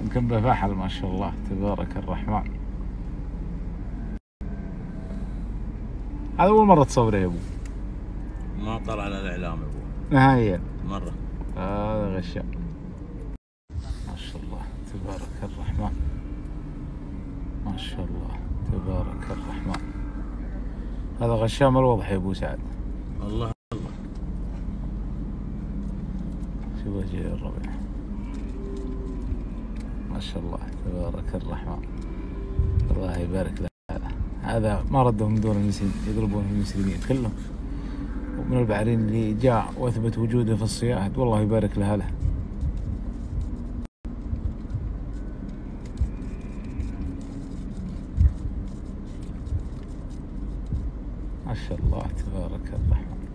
يمكن بفحل ما شاء الله. تبارك الرحمن. هذا أول مرة تصوره يا أبو. ما طلع على الإعلام يا أبو. نهائيا. مرة. هذا غشام ما شاء الله. تبارك الرحمن. ما شاء الله. تبارك الرحمن. هذا غشام الوضح يا أبو سعد؟ الله شوف وجه الربع ما شاء الله تبارك الرحمن. الله يبارك له هذا هذا ما ردوا من دون المسلمين يضربون المسلمين كلهم. ومن البحرين اللي جاء وأثبت وجوده في الصياهد والله يبارك له له. ما شاء الله تبارك الرحمن.